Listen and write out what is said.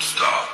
stop.